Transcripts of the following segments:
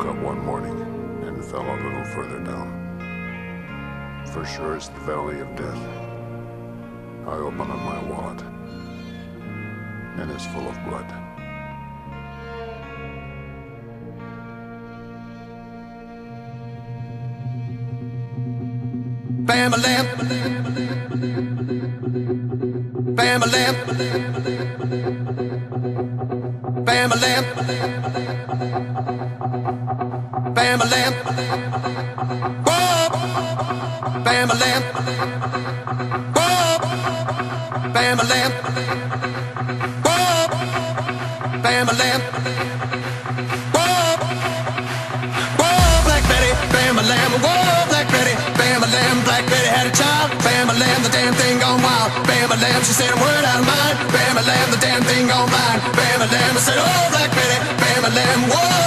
woke up one morning and fell a little further down. For sure it's the valley of death. I open up my wallet, and it's full of blood. Bam a lamp, bam a lamp, bam a lamp. Bob, Bambalam. Bob, Bambalam. Bob, Bambalam. Bob, Bob, Black Betty, Bambalam. Whoa, Black Betty, Bambalam. Black Betty had a child. Bambalam, the damn thing gone wild. Bambalam, she said a word out of mind. Bambalam, the damn thing gone blind. Bambalam, I said, oh, Black Betty, Bambalam. Whoa.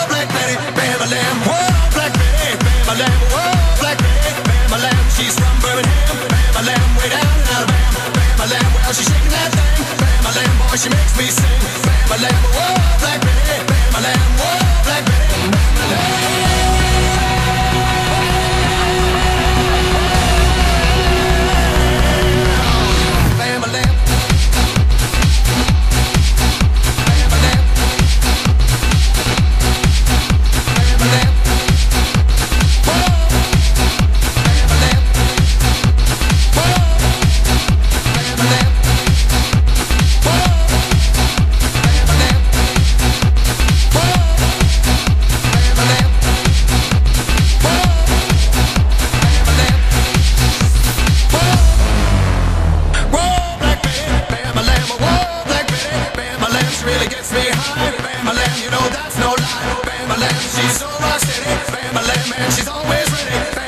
she makes me sing. Bam, lamb, whoa, Ready.